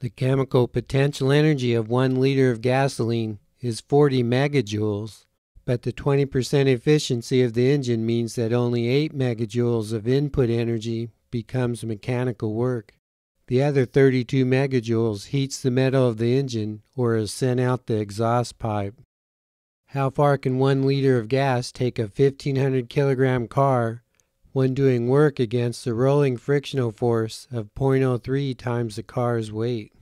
The chemical potential energy of one liter of gasoline is 40 megajoules, but the 20% efficiency of the engine means that only 8 megajoules of input energy becomes mechanical work. The other 32 megajoules heats the metal of the engine or is sent out the exhaust pipe. How far can one liter of gas take a 1500 kilogram car when doing work against the rolling frictional force of 0.03 times the car's weight?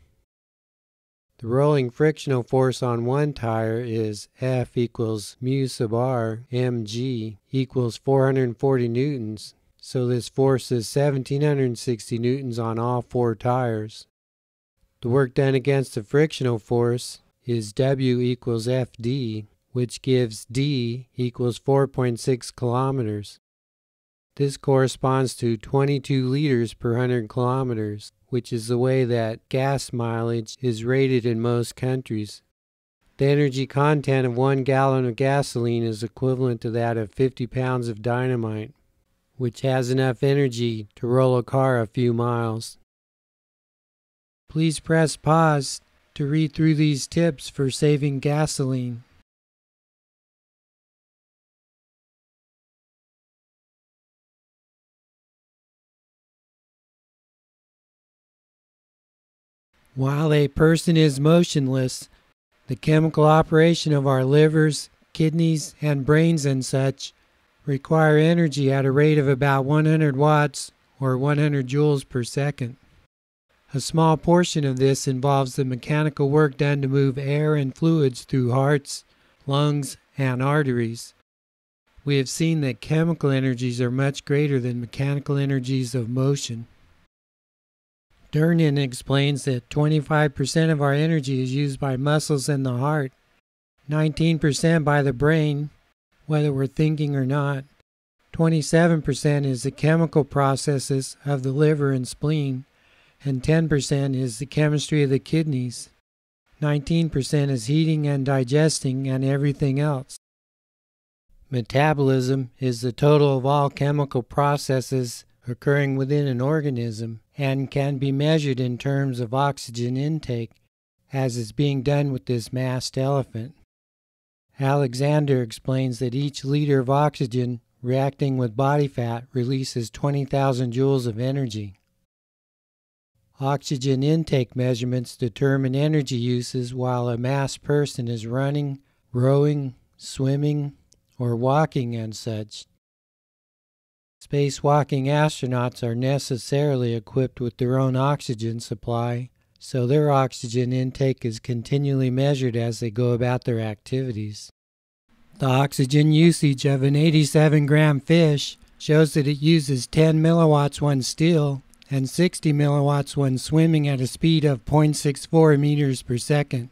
The rolling frictional force on one tire is F equals mu sub r mg equals 440 newtons, so this force is 1760 newtons on all four tires. The work done against the frictional force is W equals Fd, which gives D equals 4.6 kilometers. This corresponds to 22 liters per 100 kilometers which is the way that gas mileage is rated in most countries. The energy content of one gallon of gasoline is equivalent to that of 50 pounds of dynamite, which has enough energy to roll a car a few miles. Please press pause to read through these tips for saving gasoline. While a person is motionless, the chemical operation of our livers, kidneys, and brains and such require energy at a rate of about 100 watts or 100 joules per second. A small portion of this involves the mechanical work done to move air and fluids through hearts, lungs, and arteries. We have seen that chemical energies are much greater than mechanical energies of motion. Durnin explains that 25% of our energy is used by muscles in the heart, 19% by the brain, whether we're thinking or not, 27% is the chemical processes of the liver and spleen, and 10% is the chemistry of the kidneys. 19% is heating and digesting and everything else. Metabolism is the total of all chemical processes occurring within an organism and can be measured in terms of oxygen intake, as is being done with this masked elephant. Alexander explains that each liter of oxygen reacting with body fat releases 20,000 joules of energy. Oxygen intake measurements determine energy uses while a masked person is running, rowing, swimming, or walking and such. Spacewalking astronauts are necessarily equipped with their own oxygen supply, so their oxygen intake is continually measured as they go about their activities. The oxygen usage of an 87 gram fish shows that it uses 10 milliwatts when still and 60 milliwatts when swimming at a speed of 0.64 meters per second.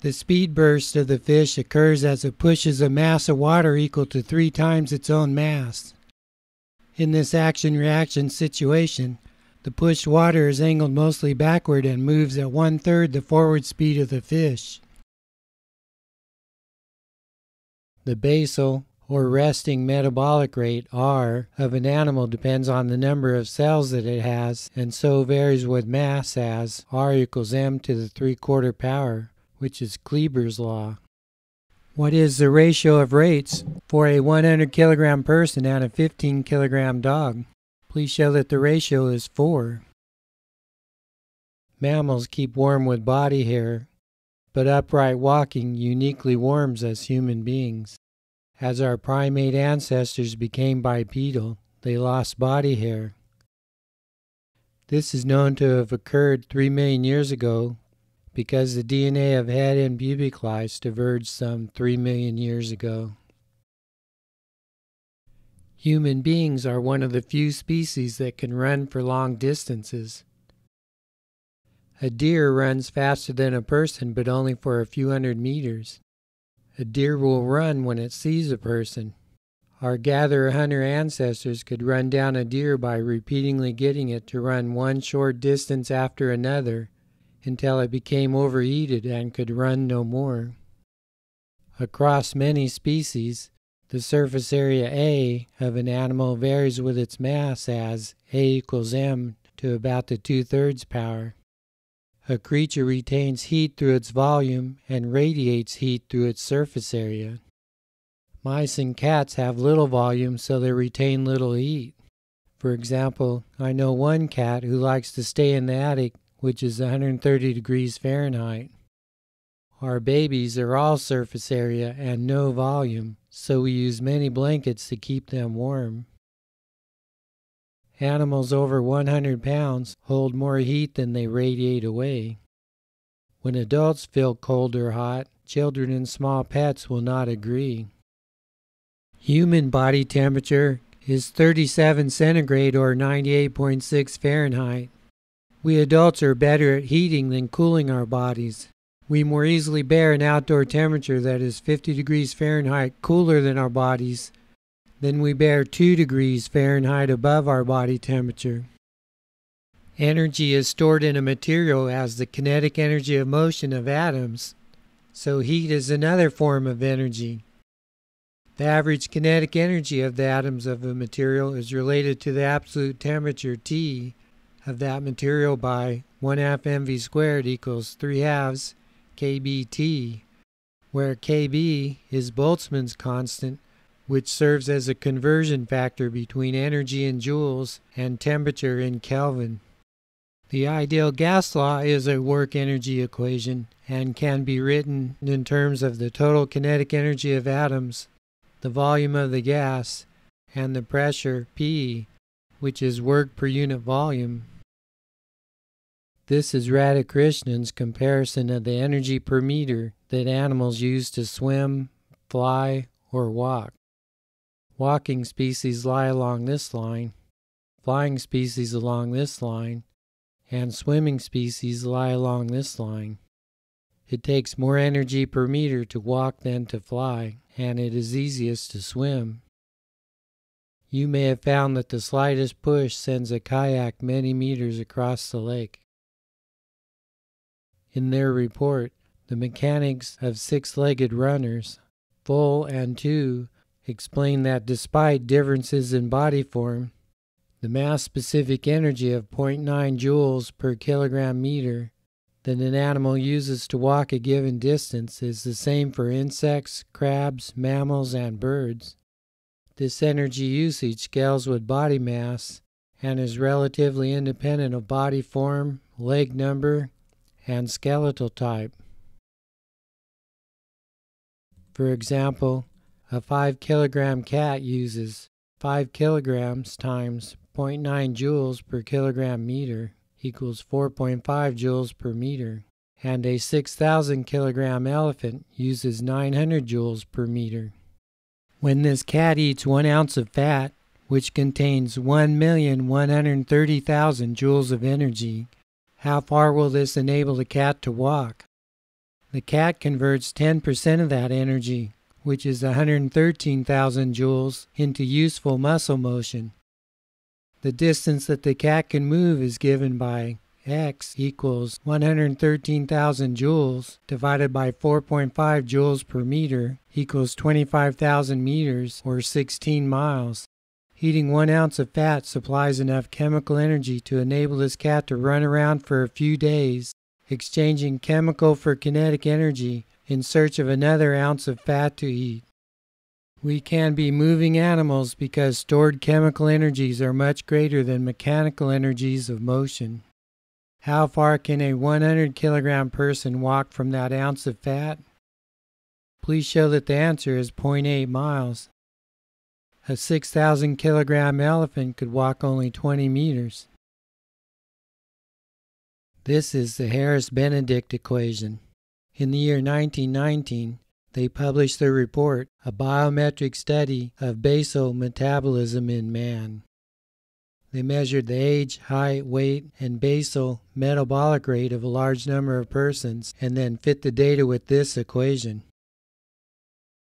The speed burst of the fish occurs as it pushes a mass of water equal to three times its own mass. In this action reaction situation, the pushed water is angled mostly backward and moves at one third the forward speed of the fish. The basal or resting metabolic rate R of an animal depends on the number of cells that it has and so varies with mass as R equals m to the 3 quarter power, which is Kleiber's law. What is the ratio of rates for a 100 kilogram person and a 15 kilogram dog? Please show that the ratio is 4. Mammals keep warm with body hair, but upright walking uniquely warms us human beings. As our primate ancestors became bipedal, they lost body hair. This is known to have occurred 3 million years ago because the DNA of head and pubic lice diverged some 3 million years ago. Human beings are one of the few species that can run for long distances. A deer runs faster than a person, but only for a few hundred meters. A deer will run when it sees a person. Our gatherer hunter ancestors could run down a deer by repeatedly getting it to run one short distance after another until it became overheated and could run no more. Across many species, the surface area A of an animal varies with its mass as A equals m to about the two thirds power. a creature retains heat through its volume and radiates heat through its surface area. Mice and cats have little volume, so they retain little heat. For example, I know one cat who likes to stay in the attic, which is 130 degrees Fahrenheit. Our babies are all surface area and no volume, so we use many blankets to keep them warm. Animals over 100 pounds hold more heat than they radiate away. When adults feel cold or hot, children and small pets will not agree. Human body temperature is 37 centigrade or 98.6 Fahrenheit. We adults are better at heating than cooling our bodies. We more easily bear an outdoor temperature that is 50 degrees Fahrenheit cooler than our bodies than we bear 2 degrees Fahrenheit above our body temperature. Energy is stored in a material as the kinetic energy of motion of atoms, so heat is another form of energy. The average kinetic energy of the atoms of a material is related to the absolute temperature T of that material by 1 half mv squared equals 3 halves kBT, where kB is Boltzmann's constant which serves as a conversion factor between energy in joules and temperature in Kelvin. The ideal gas law is a work energy equation and can be written in terms of the total kinetic energy of atoms, the volume of the gas, and the pressure P, which is work per unit volume. This is Radhakrishnan's comparison of the energy per meter that animals use to swim, fly, or walk. Walking species lie along this line, flying species along this line, and swimming species lie along this line. It takes more energy per meter to walk than to fly, and it is easiest to swim. You may have found that the slightest push sends a kayak many meters across the lake. In their report, the mechanics of six legged runners, Full and Tu, explain that despite differences in body form, the mass specific energy of 0.9 joules per kilogram meter that an animal uses to walk a given distance is the same for insects, crabs, mammals, and birds. This energy usage scales with body mass and is relatively independent of body form, leg number, and skeletal type. For example, a 5 kilogram cat uses 5 kilograms times 0.9 joules per kilogram meter equals 4.5 joules per meter, and a 6,000 kilogram elephant uses 900 joules per meter. When this cat eats one ounce of fat, which contains 1,130,000 joules of energy, how far will this enable the cat to walk? The cat converts 10% of that energy, which is 113,000 joules, into useful muscle motion. The distance that the cat can move is given by x equals 113,000 joules divided by 4.5 joules per meter equals 25,000 meters or 16 miles. Eating one ounce of fat supplies enough chemical energy to enable this cat to run around for a few days, exchanging chemical for kinetic energy in search of another ounce of fat to eat. We can be moving animals because stored chemical energies are much greater than mechanical energies of motion. How far can a 100 kilogram person walk from that ounce of fat? Please show that the answer is 0.8 miles. A 6,000 kilogram elephant could walk only 20 meters. This is the Harris Benedict equation. In the year 1919, they published their report, A Biometric Study of Basal Metabolism in Man. They measured the age, height, weight, and basal metabolic rate of a large number of persons and then fit the data with this equation.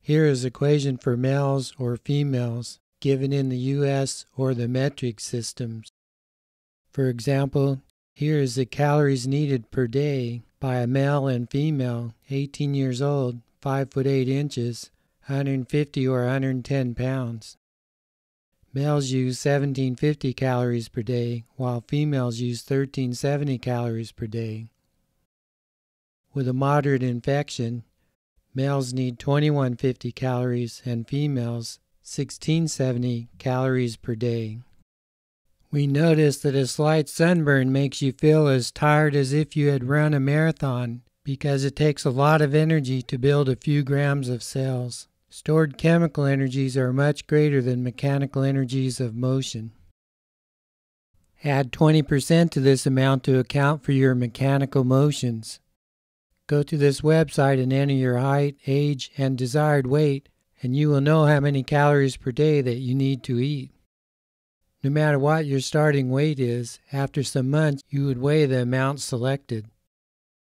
Here is equation for males or females given in the US or the metric systems. For example, here is the calories needed per day by a male and female, 18 years old, 5 foot 8 inches, 150 or 110 pounds. Males use 1750 calories per day, while females use 1370 calories per day. with a moderate infection, males need 2150 calories and females 1670 calories per day. We noticed that a slight sunburn makes you feel as tired as if you had run a marathon because it takes a lot of energy to build a few grams of cells. Stored chemical energies are much greater than mechanical energies of motion. Add 20% to this amount to account for your mechanical motions. Go to this website and enter your height, age, and desired weight, and you will know how many calories per day that you need to eat. No matter what your starting weight is, after some months you would weigh the amount selected.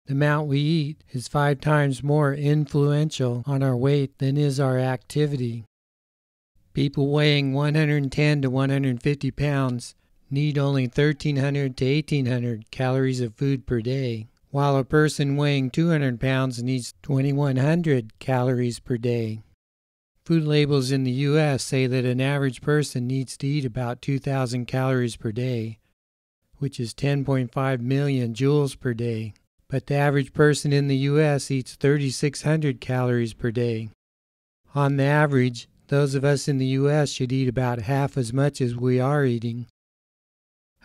The amount we eat is five times more influential on our weight than is our activity. People weighing 110 to 150 pounds need only 1300 to 1800 calories of food per day, while a person weighing 200 pounds needs 2100 calories per day. Food labels in the U.S. say that an average person needs to eat about 2,000 calories per day, which is 10.5 million joules per day. But the average person in the U.S. eats 3,600 calories per day. On the average, those of us in the U.S. should eat about half as much as we are eating.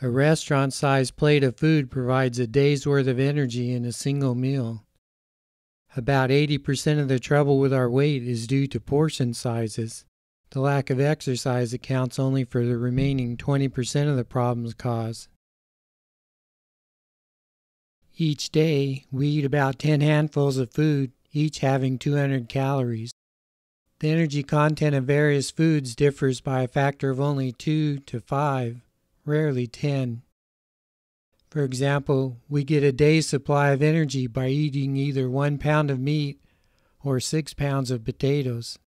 A restaurant sized plate of food provides a day's worth of energy in a single meal. About 80% of the trouble with our weight is due to portion sizes. The lack of exercise accounts only for the remaining 20% of the problems caused. Each day, we eat about 10 handfuls of food, each having 200 calories. The energy content of various foods differs by a factor of only 2 to 5, rarely 10. For example, we get a day's supply of energy by eating either one pound of meat or six pounds of potatoes.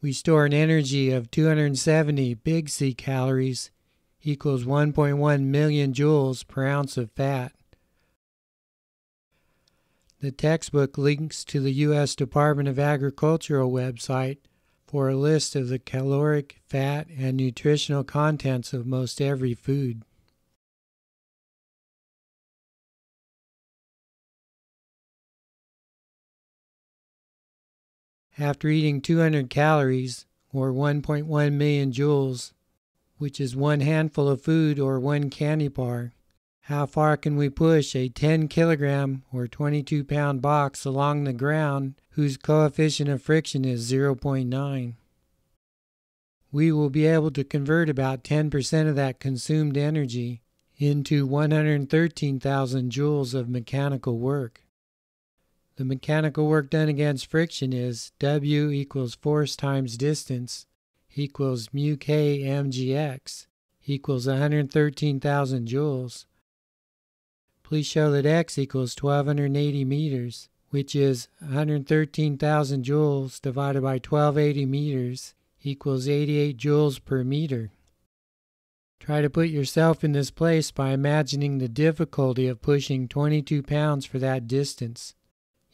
We store an energy of 270 big C calories equals 1.1 million joules per ounce of fat. The textbook links to the U.S. Department of Agricultural website for a list of the caloric, fat, and nutritional contents of most every food. After eating 200 calories, or 1.1 million joules, which is one handful of food or one candy bar, how far can we push a 10 kilogram or 22 pound box along the ground whose coefficient of friction is 0.9? We will be able to convert about 10% of that consumed energy into 113,000 joules of mechanical work. The mechanical work done against friction is W equals force times distance equals mu k mgx equals 113,000 joules. Please show that x equals 1280 meters, which is 113,000 joules divided by 1280 meters equals 88 joules per meter. Try to put yourself in this place by imagining the difficulty of pushing 22 pounds for that distance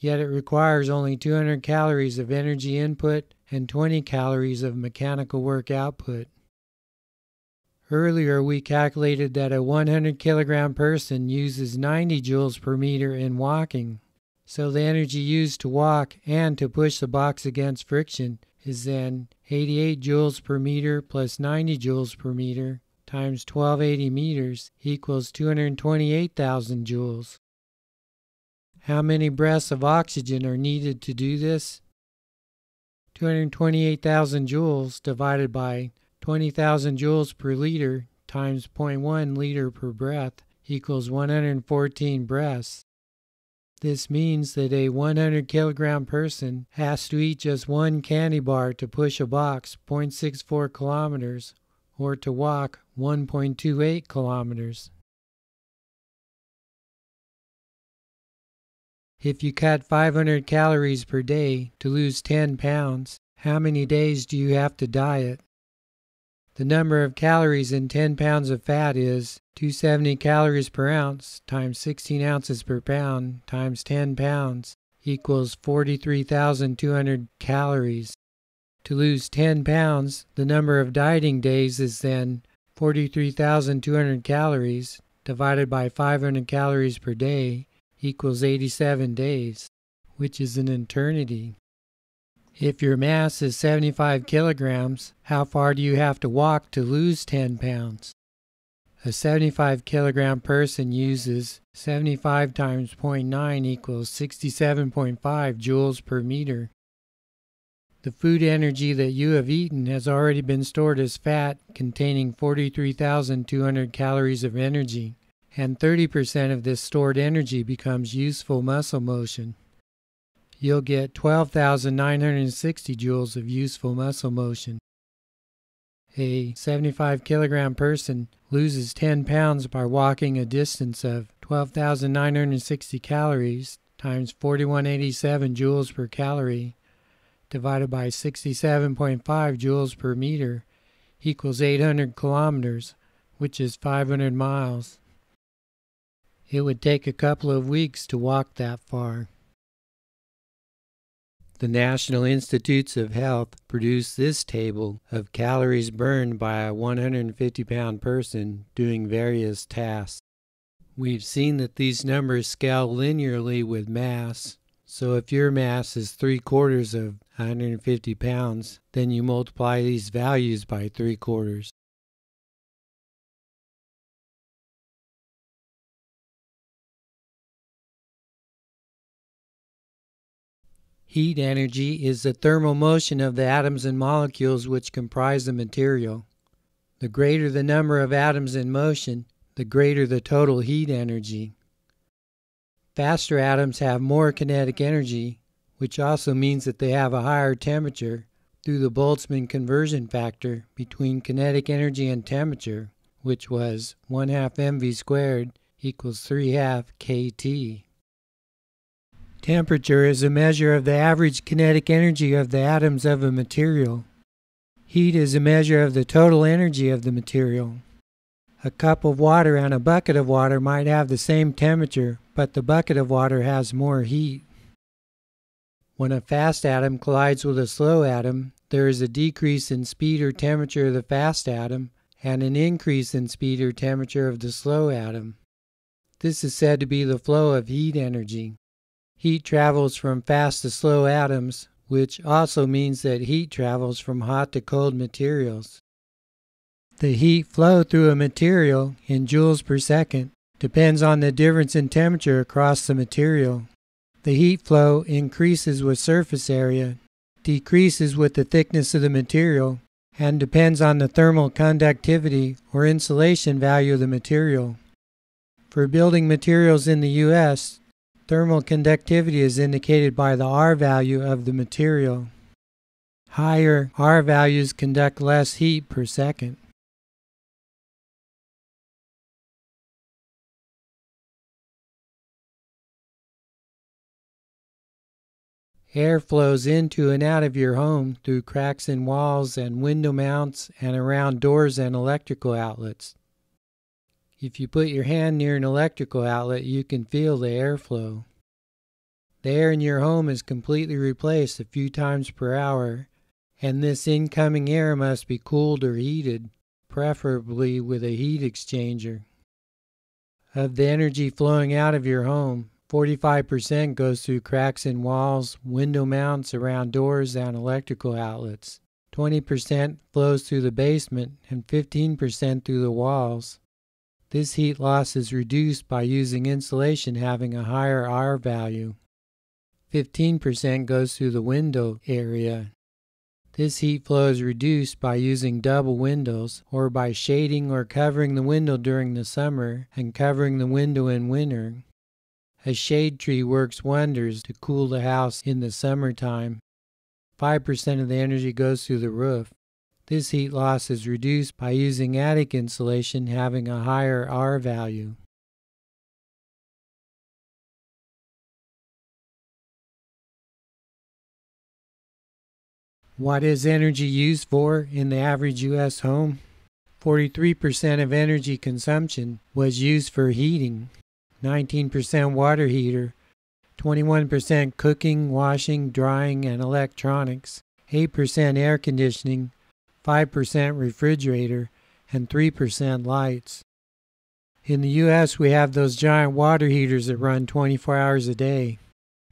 yet it requires only 200 calories of energy input and 20 calories of mechanical work output. Earlier, we calculated that a 100 kilogram person uses 90 joules per meter in walking, so the energy used to walk and to push the box against friction is then 88 joules per meter plus 90 joules per meter times 1280 meters equals 228,000 joules. How many breaths of oxygen are needed to do this? 228,000 joules divided by 20,000 joules per liter times 0.1 liter per breath equals 114 breaths. This means that a 100 kilogram person has to eat just one candy bar to push a box 0.64 kilometers or to walk 1.28 kilometers. If you cut 500 calories per day to lose 10 pounds, how many days do you have to diet? The number of calories in 10 pounds of fat is 270 calories per ounce times 16 ounces per pound times 10 pounds equals 43,200 calories. To lose 10 pounds, the number of dieting days is then 43,200 calories divided by 500 calories per day equals 87 days, which is an eternity. If your mass is 75 kilograms, how far do you have to walk to lose 10 pounds? A 75 kilogram person uses 75 times 0.9 equals 67.5 joules per meter. The food energy that you have eaten has already been stored as fat containing 43,200 calories of energy, and 30% of this stored energy becomes useful muscle motion you'll get 12,960 joules of useful muscle motion. A 75 kilogram person loses 10 pounds by walking a distance of 12,960 calories times 4187 joules per calorie divided by 67.5 joules per meter equals 800 kilometers, which is 500 miles. It would take a couple of weeks to walk that far. The National Institutes of Health produced this table of calories burned by a 150 pound person doing various tasks. We've seen that these numbers scale linearly with mass, so if your mass is three quarters of 150 pounds, then you multiply these values by three quarters. Heat energy is the thermal motion of the atoms and molecules which comprise the material. The greater the number of atoms in motion, the greater the total heat energy. Faster atoms have more kinetic energy, which also means that they have a higher temperature through the Boltzmann conversion factor between kinetic energy and temperature, which was 1 half mv squared equals 3 half kT. Temperature is a measure of the average kinetic energy of the atoms of a material. Heat is a measure of the total energy of the material. A cup of water and a bucket of water might have the same temperature, but the bucket of water has more heat. When a fast atom collides with a slow atom, there is a decrease in speed or temperature of the fast atom and an increase in speed or temperature of the slow atom. This is said to be the flow of heat energy. Heat travels from fast to slow atoms, which also means that heat travels from hot to cold materials. The heat flow through a material in joules per second depends on the difference in temperature across the material. The heat flow increases with surface area, decreases with the thickness of the material, and depends on the thermal conductivity or insulation value of the material. For building materials in the U.S., Thermal conductivity is indicated by the R value of the material. Higher R values conduct less heat per second. Air flows into and out of your home through cracks in walls and window mounts and around doors and electrical outlets. If you put your hand near an electrical outlet, you can feel the airflow. The air in your home is completely replaced a few times per hour, and this incoming air must be cooled or heated, preferably with a heat exchanger. Of the energy flowing out of your home, 45% goes through cracks in walls, window mounts around doors, and electrical outlets. 20% flows through the basement and 15% through the walls. This heat loss is reduced by using insulation having a higher R value. 15% goes through the window area. This heat flow is reduced by using double windows or by shading or covering the window during the summer and covering the window in winter. A shade tree works wonders to cool the house in the summertime. 5% of the energy goes through the roof. This heat loss is reduced by using attic insulation having a higher R value. What is energy used for in the average U.S. home? 43% of energy consumption was used for heating, 19% water heater, 21% cooking, washing, drying, and electronics, 8% air conditioning, 5% refrigerator, and 3% lights. In the US, we have those giant water heaters that run 24 hours a day,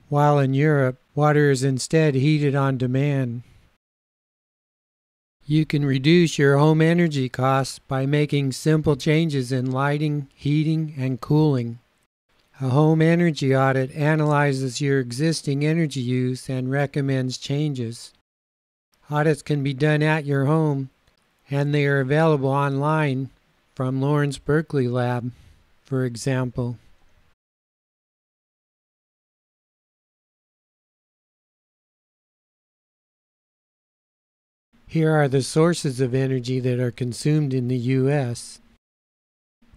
while in Europe, water is instead heated on demand. You can reduce your home energy costs by making simple changes in lighting, heating, and cooling. A home energy audit analyzes your existing energy use and recommends changes. Audits can be done at your home, and they are available online from Lawrence Berkeley Lab, for example. Here are the sources of energy that are consumed in the U.S.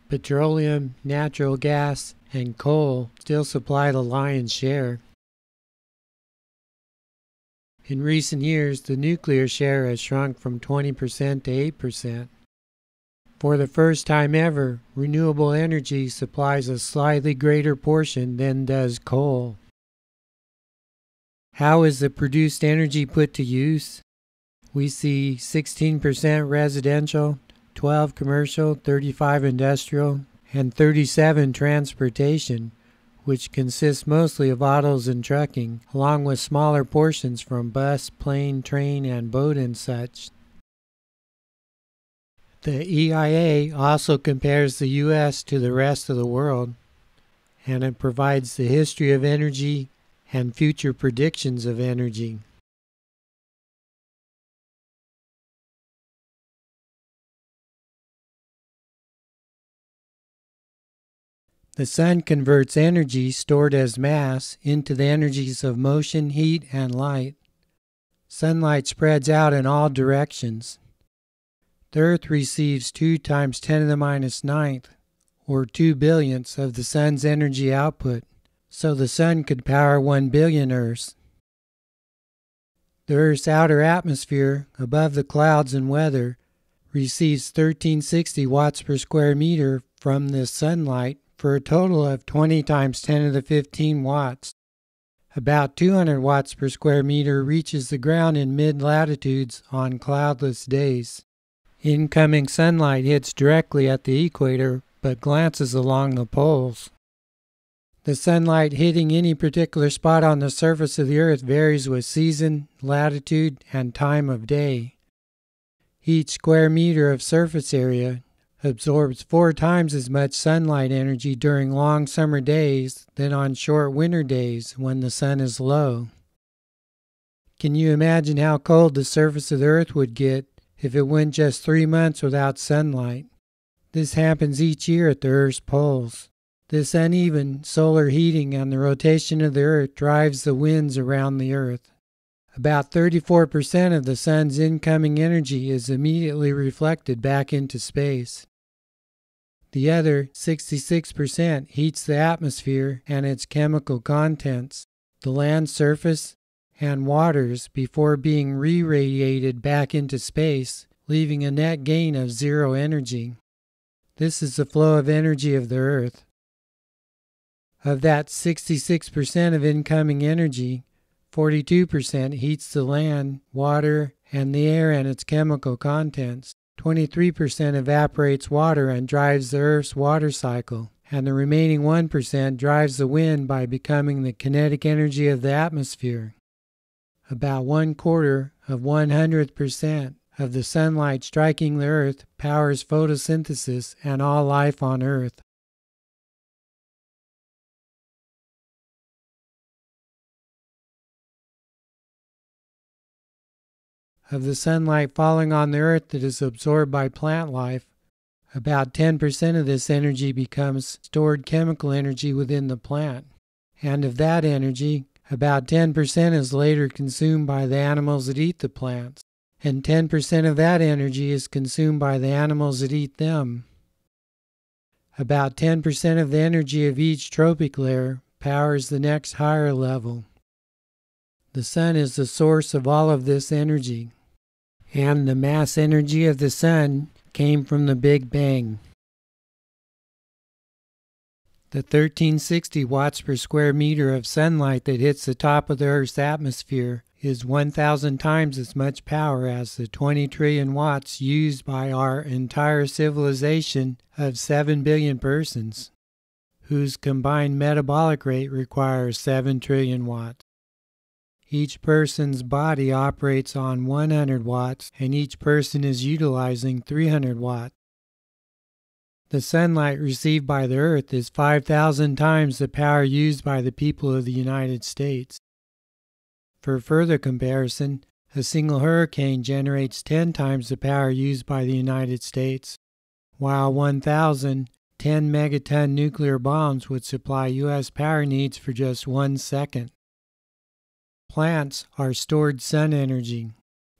Petroleum, natural gas, and coal still supply the lion's share. In recent years, the nuclear share has shrunk from 20% to 8%. For the first time ever, renewable energy supplies a slightly greater portion than does coal. How is the produced energy put to use? we see 16% residential, 12 commercial, 35 industrial, and 37 transportation, which consists mostly of autos and trucking, along with smaller portions from bus, plane, train, and boat and such. The EIA also compares the U.S. to the rest of the world, and it provides the history of energy and future predictions of energy. The sun converts energy stored as mass into the energies of motion, heat, and light. Sunlight spreads out in all directions. The Earth receives 2 times 10 to the minus ninth, or 2 billionths, of the sun's energy output, so the sun could power 1 billion Earths. The Earth's outer atmosphere, above the clouds and weather, receives 1360 watts per square meter from this sunlight for a total of 20 times 10 to the 15 watts. About 200 watts per square meter reaches the ground in mid latitudes on cloudless days. Incoming sunlight hits directly at the equator but glances along the poles. The sunlight hitting any particular spot on the surface of the Earth varies with season, latitude, and time of day. Each square meter of surface area absorbs four times as much sunlight energy during long summer days than on short winter days when the sun is low. Can you imagine how cold the surface of the earth would get if it went just three months without sunlight? This happens each year at the earth's poles. This uneven solar heating and the rotation of the earth drives the winds around the earth. About 34% of the sun's incoming energy is immediately reflected back into space. The other, 66%, heats the atmosphere and its chemical contents, the land surface, and waters before being re radiated back into space, leaving a net gain of zero energy. This is the flow of energy of the Earth. Of that 66% of incoming energy, 42% heats the land, water, and the air and its chemical contents. 23% evaporates water and drives the Earth's water cycle, and the remaining 1% drives the wind by becoming the kinetic energy of the atmosphere. About one quarter of 100% of the sunlight striking the Earth powers photosynthesis and all life on Earth. Of the sunlight falling on the earth that is absorbed by plant life, about 10% of this energy becomes stored chemical energy within the plant. And of that energy, about 10% is later consumed by the animals that eat the plants. And 10% of that energy is consumed by the animals that eat them. About 10% of the energy of each trophic layer powers the next higher level. The sun is the source of all of this energy and the mass energy of the sun came from the Big Bang. The 1360 watts per square meter of sunlight that hits the top of the Earth's atmosphere is 1,000 times as much power as the 20 trillion watts used by our entire civilization of 7 billion persons, whose combined metabolic rate requires 7 trillion watts. Each person's body operates on 100 watts, and each person is utilizing 300 watts. The sunlight received by the Earth is 5,000 times the power used by the people of the United States. For further comparison, a single hurricane generates 10 times the power used by the United States, while 1,000 10 megaton nuclear bombs would supply U.S. power needs for just one second. Plants are stored sun energy.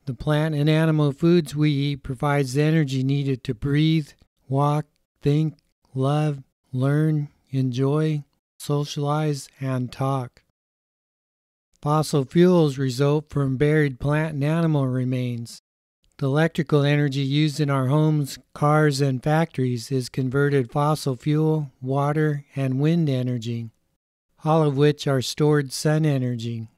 The plant and animal foods we eat provides the energy needed to breathe, walk, think, love, learn, enjoy, socialize, and talk. Fossil fuels result from buried plant and animal remains. The electrical energy used in our homes, cars, and factories is converted fossil fuel, water, and wind energy, all of which are stored sun energy.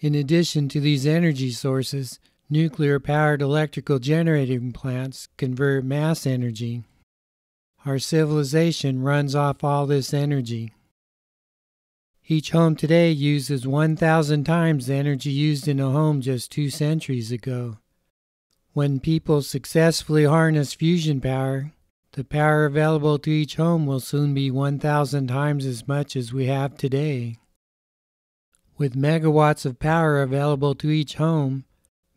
In addition to these energy sources, nuclear powered electrical generating plants convert mass energy, our civilization runs off all this energy. Each home today uses 1,000 times the energy used in a home just two centuries ago. When people successfully harness fusion power, the power available to each home will soon be 1,000 times as much as we have today. With megawatts of power available to each home,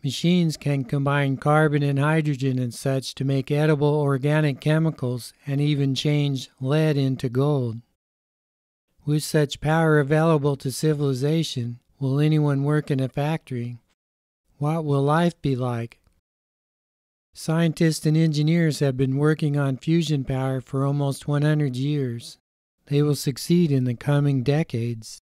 Machines can combine carbon and hydrogen and such to make edible organic chemicals and even change lead into gold. With such power available to civilization, will anyone work in a factory? What will life be like? Scientists and engineers have been working on fusion power for almost 100 years. They will succeed in the coming decades.